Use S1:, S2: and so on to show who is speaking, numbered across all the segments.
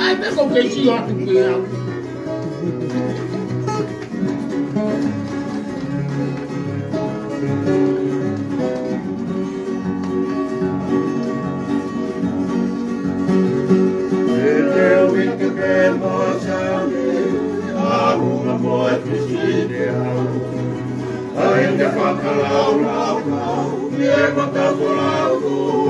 S1: ai me ko ke si atu ke a.
S2: Ai, que faca lau, lau, lau, bota lau,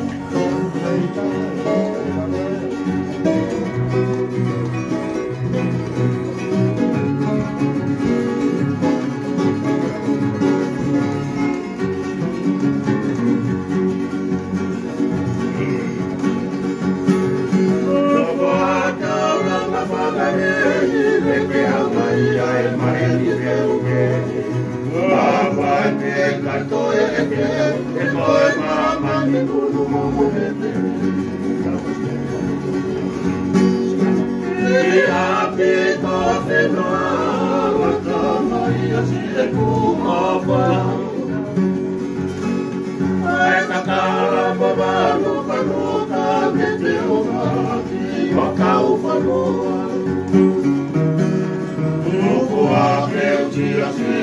S2: faca lau, ki o mo mo
S3: Ave. Eu vi. Vamos ver. California e mama e bem. Tua che sia sia no,